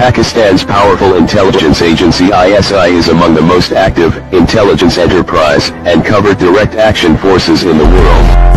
Pakistan's powerful intelligence agency ISI is among the most active intelligence enterprise and covered direct action forces in the world.